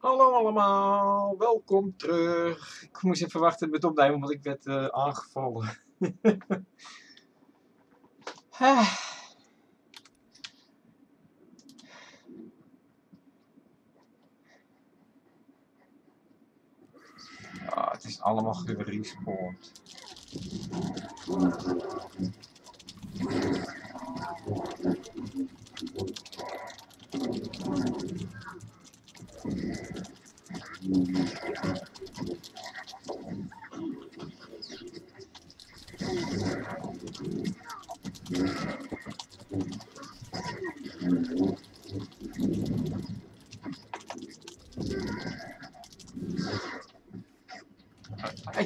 Hallo allemaal, welkom terug. Ik moest even wachten met opnemen, want ik werd uh, aangevallen. ah. ah, het is allemaal gerespawned. Hey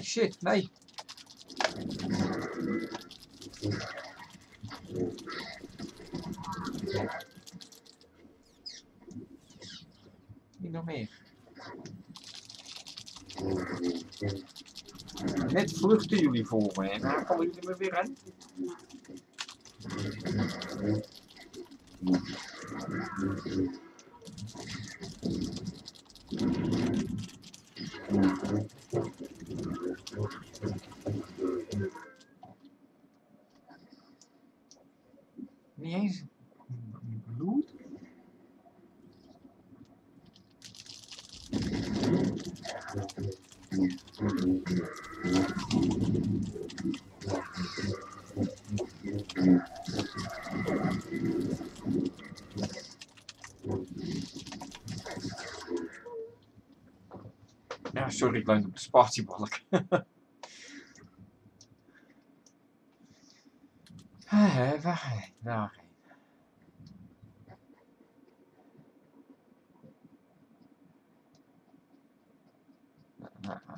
shit, nee. Vluchten jullie voor me en dan vallen jullie me weer aan. Niet Ja, sorry, ik leun op de spatiebalk. Ah, Waarheen, waarheen. Nou,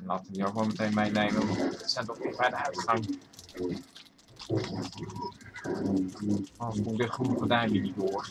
laten we die ook meteen meenemen, want we zijn toch weer bij de uitgang. Anders komt dit groene gordijn niet door.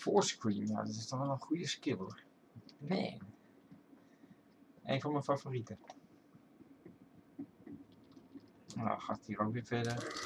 Fourscreen, ja, dat is toch wel een goede skill hoor. Nee. Een van mijn favorieten. Nou, gaat hier ook weer verder.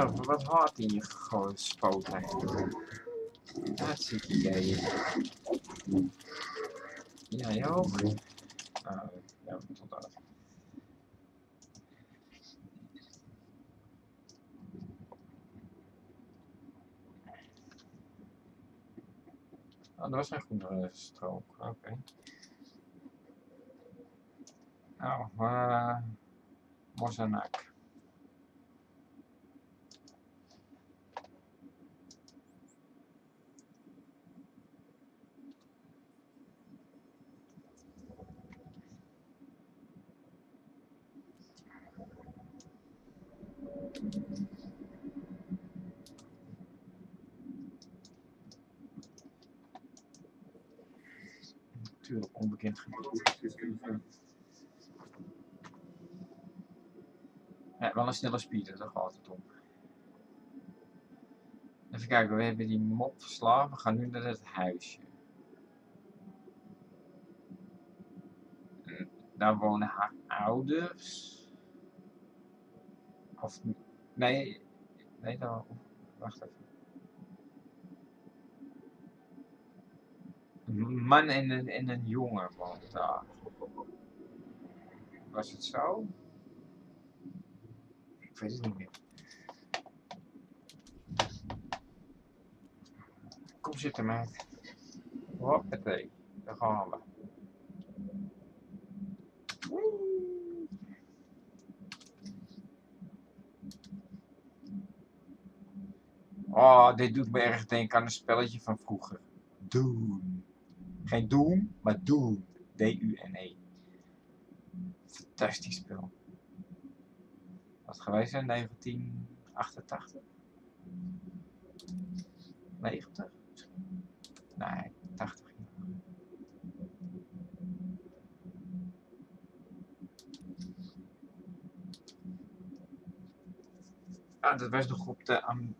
Nou, wat hard in je gespoten heeft. Hartstikke idee. Jij ook? Nou, ja, tot dan. Oh, dat was een groene strook. Oké. Nou, uh, Mozambique. Gebied. Ja, wel een snelle speeder, daar gaat het om. Even kijken, we hebben die mop verslagen. We gaan nu naar het huisje. En daar wonen haar ouders. Of nee, nee, dan, wacht even. een man en een, en een jongen woont daar. Was het zo? Ik weet het niet meer. Kom zitten, meid. Hoppatee, daar gaan we. Oh, dit doet me erg denken aan een spelletje van vroeger. Doom. Geen Doom, maar Doom. D-U-N-E. Fantastisch spel. Wat geweest zijn? 1988? 90? misschien? Nee, 80. Ah, dat was nog op de Am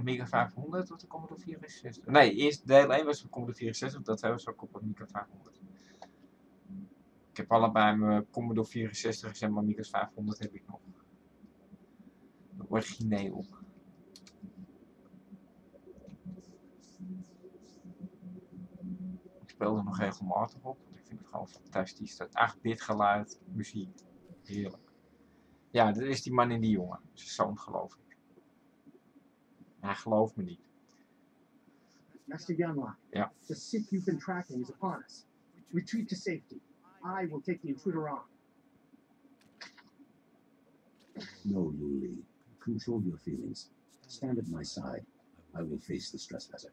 Amiga 500 of de Commodore 64. Nee, eerst deel 1 was op Commodore 64, dat was ook op Amiga 500. Ik heb allebei mijn Commodore 64 en mijn Amiga 500 heb ik nog. De origineel. Ik speel er nog regelmatig op, want ik vind het gewoon fantastisch. Dat 8-bit geluid, muziek, heerlijk. Ja, dat is die man en die jongen. Zijn zoon geloof ik. Hij gelooft me niet. Master Yanlock, Yeah. the Sith you've been tracking is upon us. Retreat to safety. I will take the intruder on. No, Lu Li. Control your feelings. Stand at my side. I will face the stress trespasser.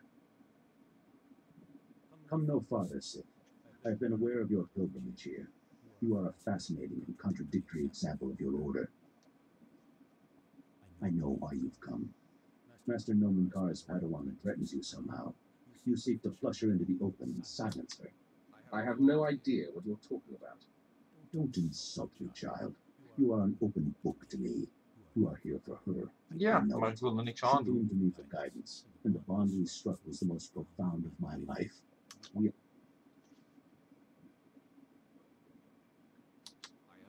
Come no farther, Sith. I have been aware of your pilgrimage here. You are a fascinating and contradictory example of your order. I know why you've come. Master Nomen Kar's Padawan threatens you somehow. You seek to flush her into the open and silence her. I have no idea what you're talking about. Don't insult me, child. You are an open book to me. You are here for her. Yeah, I know maar it. ik wil er niks She aan came to me for guidance, and the bond we struck was the most profound of my life. We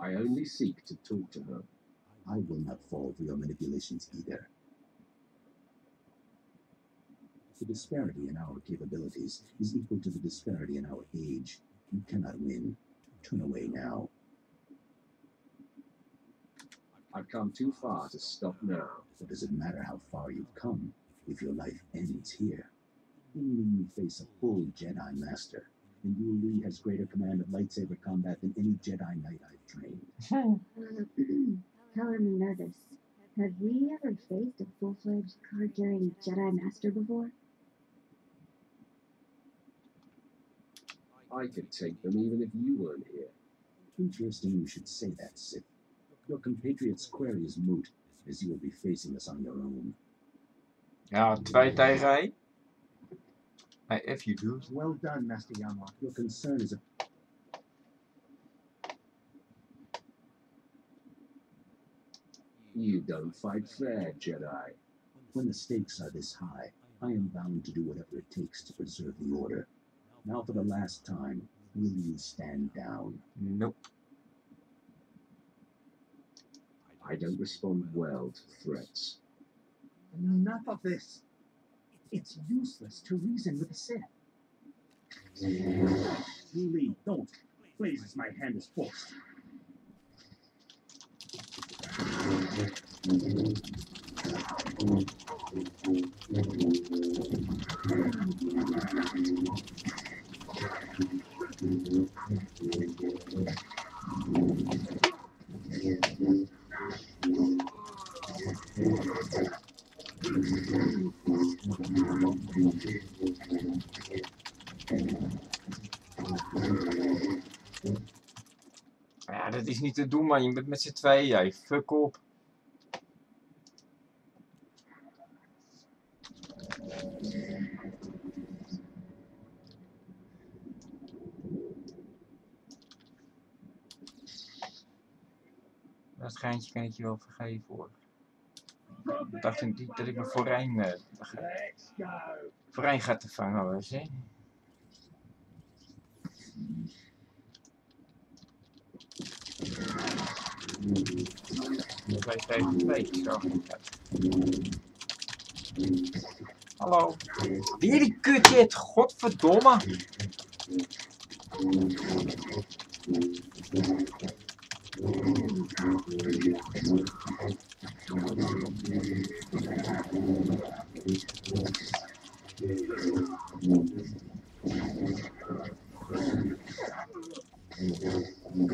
I only seek to talk to her. I will not fall for your manipulations either. The disparity in our capabilities is equal to the disparity in our age. You cannot win. Turn away now. I've come too far to stop now. What does it matter how far you've come if your life ends here? In me, you face a full Jedi Master, and Yu Li has greater command of lightsaber combat than any Jedi Knight I've trained. Color me nervous. Have we ever faced a full-fledged card-carrying Jedi Master before? I could take them even if you weren't here. Interesting you should say that, Sith. Your compatriot's query is moot, as you will be facing us on your own. Ah, ja, 2 tegen 1. Hey, if you do. Well done, Master Yanlock. Your concern is a You don't fight fair, Jedi. when the stakes are this high, I am bound to do whatever it takes to preserve the order. Now for the last time, will you stand down? Nope. I don't respond well to threats. Enough of this. It's useless to reason with the Sith. Yu don't. Blazes, my hand is forced. Ja, dat is niet te doen, man. Je bent met z'n tweeën, jij. Fuck op. Dat geintje kan ik je wel vergeven hoor. Ik dacht niet dat ik me voorheen, eh, Let's go. voorheen ga te vangen was, hè? Twee tegen twee, zo. Hallo. Weer die kutjet, godverdomme. Jou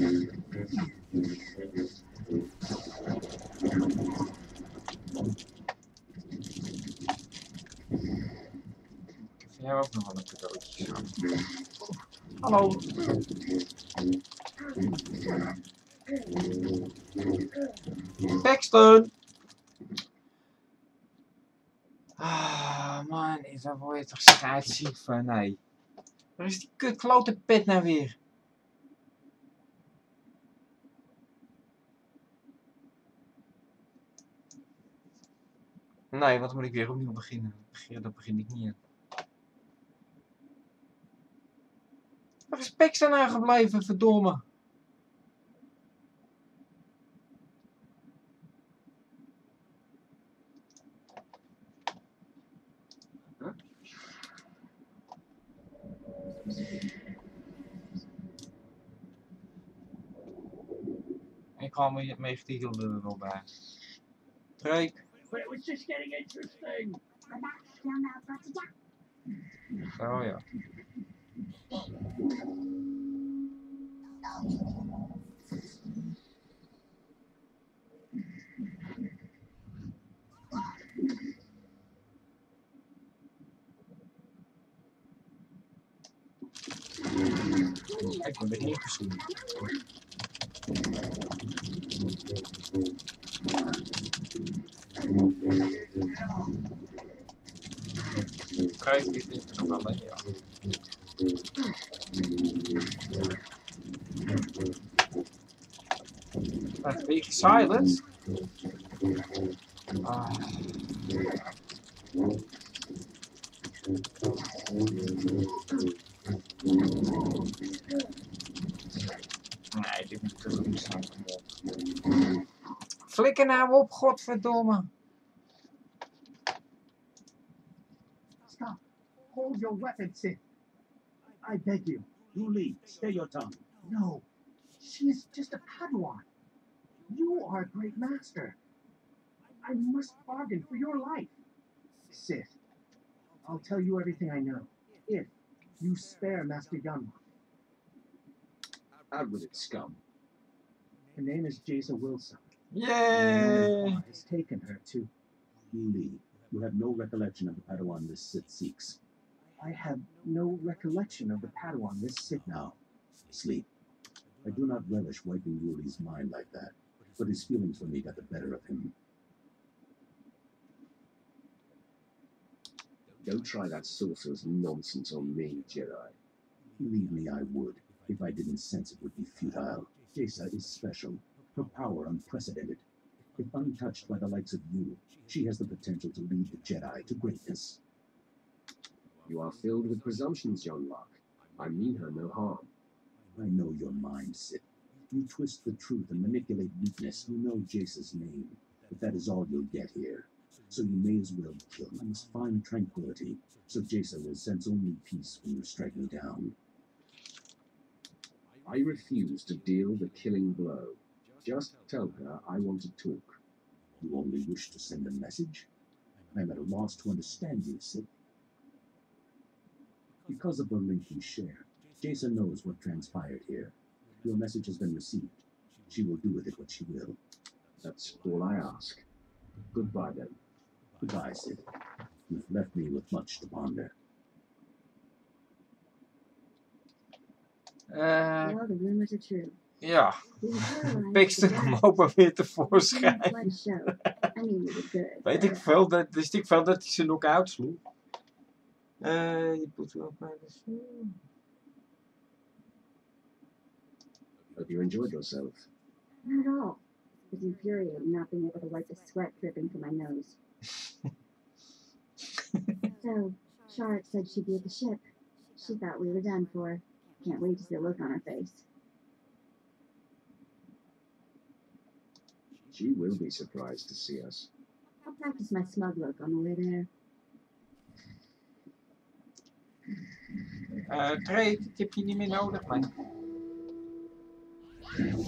ook nog wel een cadeautje. Hallo. Paxton! Ah, man, daar word je toch scheidsziek van, nee. Waar is die kut klote pet nou weer? Nee, dan moet ik weer opnieuw beginnen. Dat begin, ik niet. Waar is nou gebleven, verdomme? Ik kwam met mijn getitelde er wel bij. Drake. But it was just getting interesting. Oh ja. Ik ben erin gezien. Je gesilent? Ah. Nee, dit moet niet zijn. Flikker nou op, godverdomme. I beg you. Yuli, stay your tongue. No. She is just a Padawan. You are a great master. I must bargain for your life. Sith, I'll tell you everything I know. If you spare Master Yanma. Out with it, scum. Her name is Jason Wilson. Yay! Yanma has taken her to. Yuli, you have no recollection of the Padawan this Sith seeks. I have no recollection of the Padawan this Sith. Now, sleep. I do not relish wiping Yuli's mind like that, but his feelings for me got the better of him. Don't try that sorcerer's nonsense on me, Jedi. Believe me, I would, if I didn't sense it would be futile. Jesa is special, her power unprecedented. If untouched by the likes of you, she has the potential to lead the Jedi to greatness. You are filled with presumptions, young Locke. I mean her no harm. I know your mind, Sith. You twist the truth and manipulate weakness. You know Jace's name, but that is all you'll get here. So you may as well kill. I must find tranquility, so Jason will sense only peace when you strike me down. I refuse to deal the killing blow. Just tell her I want to talk. You only wish to send a message? I am at a loss to understand you, Sith. Because of the link we share, Jason knows what transpired here. Your message has been received. She will do with it what she will. That's all I ask. Goodbye then. Goodbye, Sid. You've left me with much to ponder. Eh, Well, the rumors are true. ja, We internalized Pixter the kwam ook maar weer It's tevoorschijn. quite a show. I mean, you were good. Weet ik veel, dat, wist ik veel dat hij ze nog uitsloeg. Hope you enjoyed yourself. Not at all. It was infuriating not being able to wipe the sweat dripping from my nose. so, Charlotte said she'd be at the ship. She thought we were done for. Can't wait to see the look on her face. She will be surprised to see us. I'll practice my smug look on the way there. Eh, Trade, ik heb je niet meer nodig, man.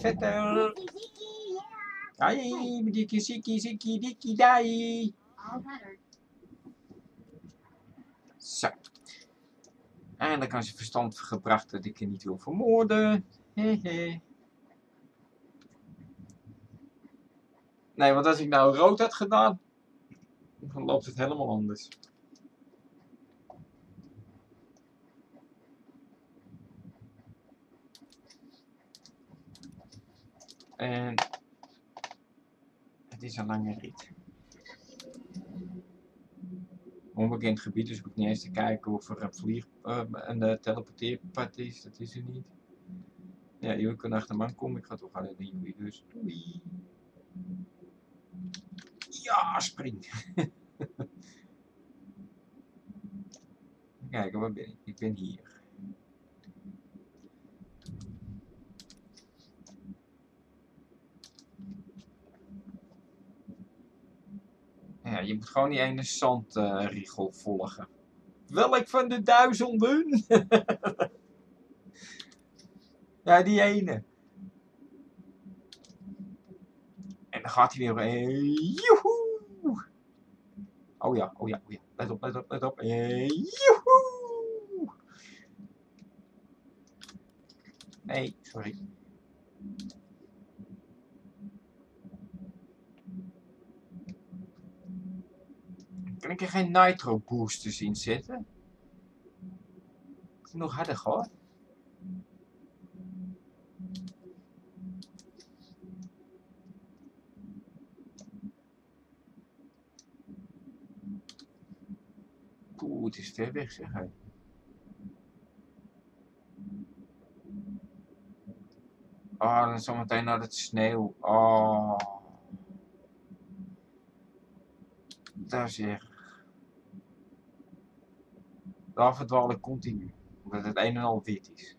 Vetter. Ai, dikkie, zikkie, zikkie, dikkie, dai. Zo. Eindelijk aan zijn verstand gebracht dat ik je niet wil vermoorden. Hehe. Nee, want als ik nou rood had gedaan, dan loopt het helemaal anders. En het is een lange rit. Onbekend gebied, dus ik hoef niet eens te kijken of er een vlieg eh, een uh, teleporteerpad is. Dat is er niet. Ja, jullie kunnen achter me aankomen. Ik ga toch alleen naar jullie, dus doei. Ja, spring. Kijken, waar ben ik? Ik ben hier. Ja, je moet gewoon die ene zandriegel volgen. Welk van de duizenden? ja, die ene. En dan gaat hij weer. eh, Joehoe! Oh ja, oh ja, oh ja. Let op, let op, let op. Eh, Joehoe! Nee, sorry. Kan ik er geen nitro boosters in zetten? Nog harder hoor. Oeh, het is ver weg zeg hij. Ah, dan zometeen naar het sneeuw. Oh. Daar zeg. Daar verdwaal ik continu. Omdat het een en al wit is.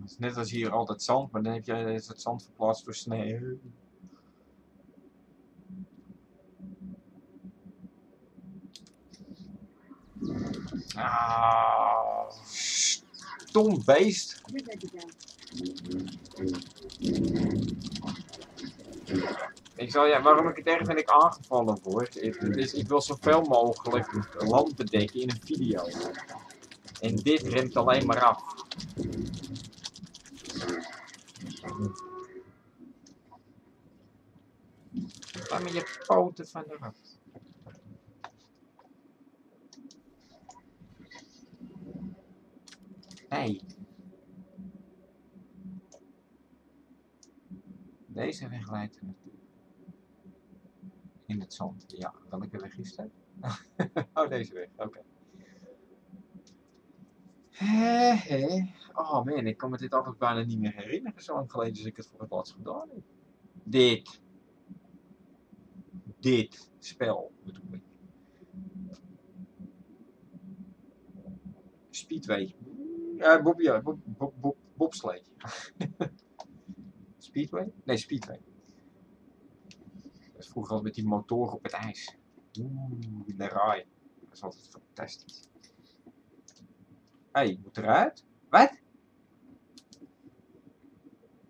Het net als hier altijd zand, maar dan heb jij het zand verplaatst door sneeuw. Ah, stom beest. Ik zal, ja, waarom ik het erg vind ik aangevallen word, is, ik wil zoveel mogelijk land bedekken in een video. En dit remt alleen maar af. Laat me je poten van de. Nee. Deze weg leidt er naartoe. In het zand. Ja, welke weg is dat? oh, deze weg. Oké. Hé, hé. Oh man, ik kan me dit altijd bijna niet meer herinneren. Zo lang geleden als ik het voor het laatst gedaan heb. Dit. Dit spel bedoel ik. Speedway. Ja, Bob, ja, Bob, Bob, Bob, bobslee. Speedway? Nee, Speedway. Dat is vroeger al met die motoren op het ijs. Oeh, de raai. Dat is altijd fantastisch. Hé, hey, moet eruit? Wat?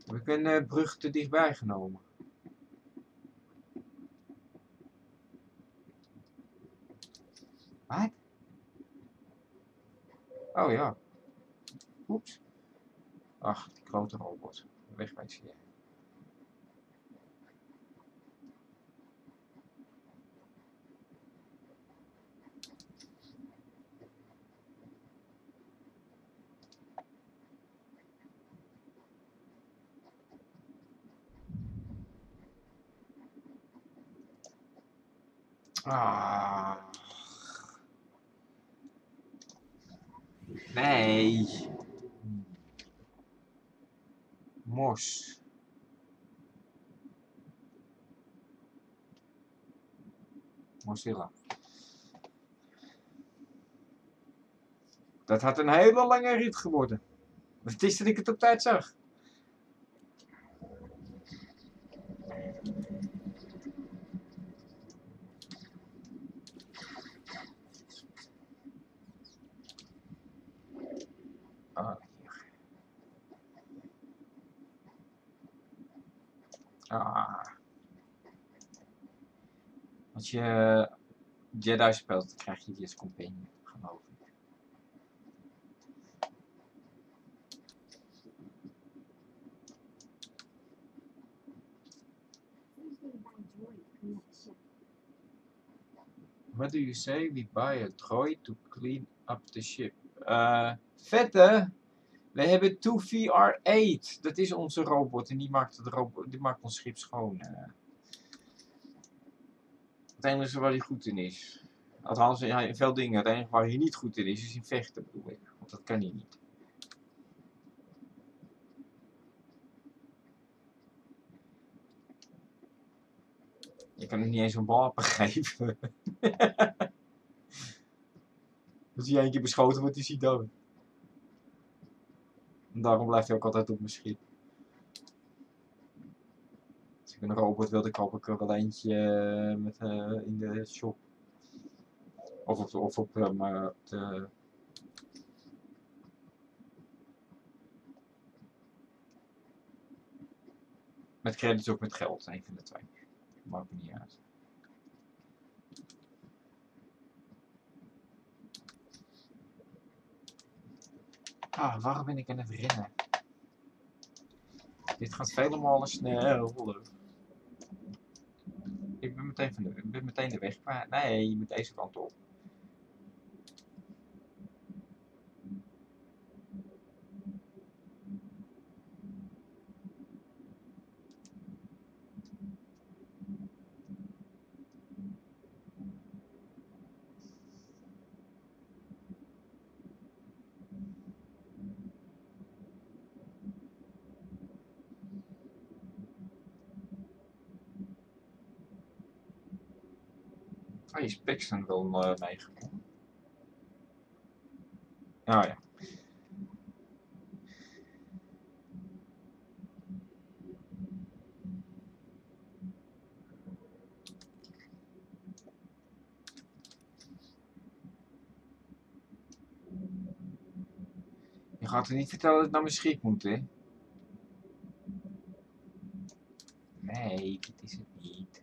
Heb ik een uh, brug te dichtbij genomen? Wat? Oh ja. Oeps. Ach, die grote robot. Wegwijzen jij. Ah. Nee. Mos. Mozilla. Dat had een hele lange rit geworden. Het is dat ik het op tijd zag. Ah. Als je Jedi speelt, dan krijg je die als companion. What do you say we buy a droid to clean up the ship? Uh, vette we hebben 2VR8. Dat is onze robot en die maakt, het die maakt ons schip schoon. eh. Het enige waar hij goed in is. Althans, ja, veel dingen. Het waar hij niet goed in is, is in vechten bedoel ik. Want dat kan hij niet. Je kan hem niet eens een wapen geven. Als hij één keer beschoten wordt, is hij dood. Daarom blijft hij ook altijd op mijn schip. Als ik een robot wilde, koop ik er wel eentje eh, met, eh, in de shop. Of op, of op eh, maar de... Met credits of met geld, een van de twee. Maakt me niet uit. Ah, waarom ben ik aan het rennen? Dit gaat vele malen snel. Ik ben meteen, van de, ik ben meteen de weg kwijt. Nee, je moet deze kant op. Oh, is Paxton wel uh, meegekomen? Oh ja. Je gaat er niet vertellen dat ik naar mijn schip moet, hè? Nee, dit is het niet.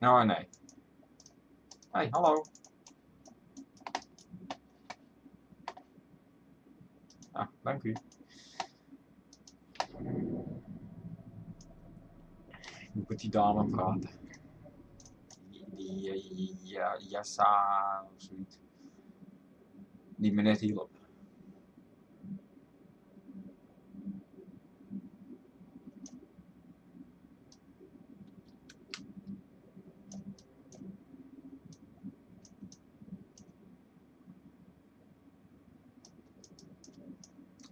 Nou, nee. Hey, hallo. Ah, dank u. Ik die dame praten. Die, eh, ja, Yassa of zoiets. Die me net hielp.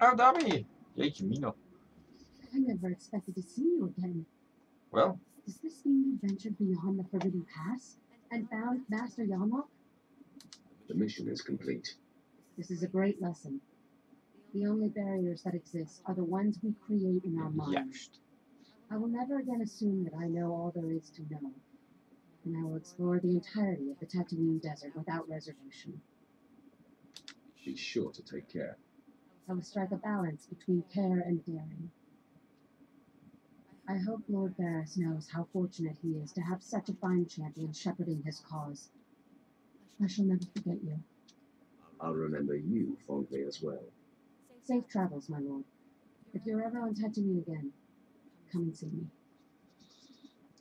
Oh, daar ben je. Jeetje, Mino. I never expected to see you again. Well? Does this mean you ventured beyond the Forbidden Pass and found Master Yamok? The mission is complete. This is a great lesson. The only barriers that exist are the ones we create in our minds. juist. I will never again assume that I know all there is to know. And I will explore the entirety of the Tatooine Desert without reservation. Be sure to take care. I will strike a balance between care and daring. I hope Lord Barris knows how fortunate he is to have such a fine champion shepherding his cause. I shall never forget you. I'll remember you fondly as well. Safe travels, my lord. If you're ever on Tatooine again, come and see me.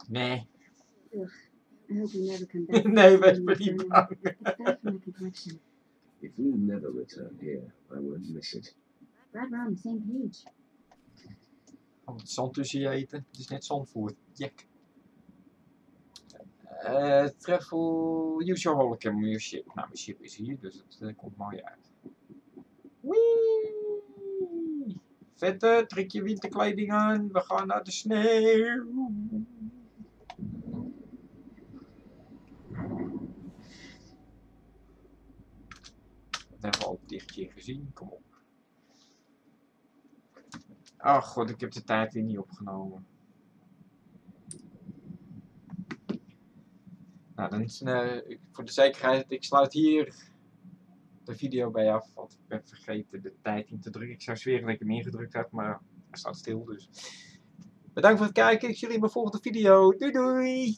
Nee. I hope you never come back. nee, wees me niet bang. It's bad for my complexion. If we never return here, I won't miss it. Glad we're on the same page. Om het zand tussen je eten. Het is net zandvoer. Jek. Eh, travel. Use your holocam on your ship. Nou, mijn ship is hier, dus het eh, komt mooi uit. Wee! Vette, trek je winterkleding aan. We gaan naar de sneeuw. Hebben al dit keer gezien. Kom op. Oh god, ik heb de tijd weer niet opgenomen. Nou, dan is, eh, ik- voor de zekerheid, ik sluit hier de video bij af, want ik ben vergeten de tijd in te drukken. Ik zou zweren dat ik hem ingedrukt heb, maar hij staat stil dus. Bedankt voor het kijken, ik zie jullie in mijn volgende video. Doei doei!